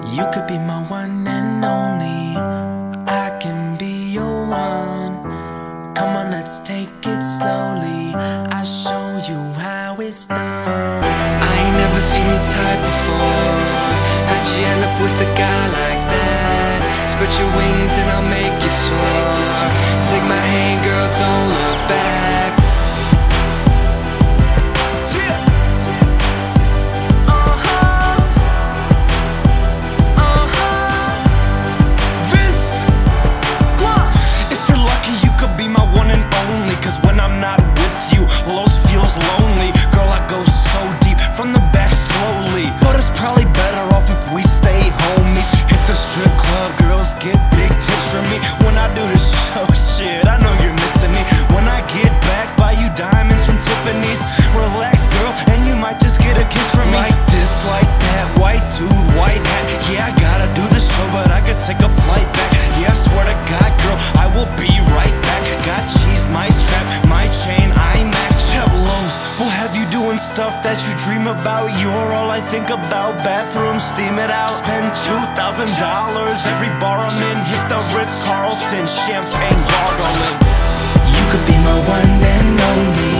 You could be my one and only. I can be your one. Come on, let's take it slowly. I'll show you how it's done. I ain't never seen your type before. How'd you end up with a guy like that? Spread your wings and I'll make you soar. Take my hand, girl, don't look back. Tiffany's. Relax, girl, and you might just get a kiss from me. Like this, like that, white dude, white hat. Yeah, I gotta do the show, but I could take a flight back. Yeah, I swear to God, girl, I will be right back. Got cheese, my strap, my chain, IMAX. Chevlos will have you doing stuff that you dream about. You're all I think about. Bathroom, steam it out. Spend two thousand dollars every bar I'm in. Hit the Ritz Carlton, champagne gargling. You could be my one and only.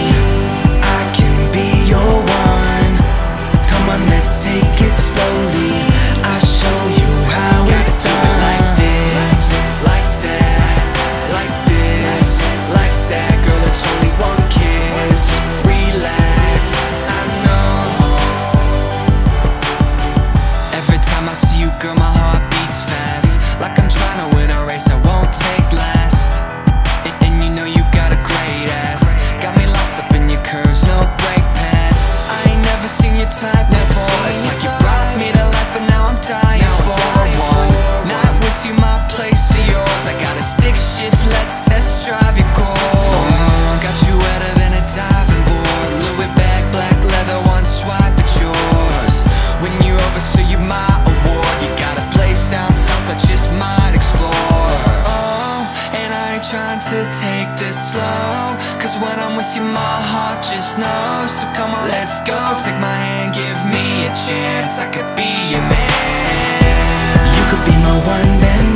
You brought me to life, but now I'm dying for one. Not with you, my place or yours. I got a stick shift, let's test drive your course. Got you wetter than a diving board. Louis bag, black leather, one swipe at yours. When you're over, so you my award. You got a place down south I just might explore. Oh, and I ain't trying to take this slow. Cause when I'm with you, my heart just knows. So come on, let's go. Take my hand, give me chance. I could be your man. You could be my one and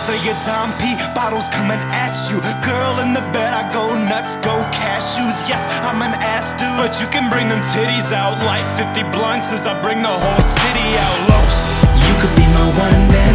Rose your Dom P bottles coming at you. Girl in the bed, I go nuts, go cashews. Yes, I'm an ass dude, but you can bring them titties out. Like 50 blunts as I bring the whole city out. Los. You could be my one and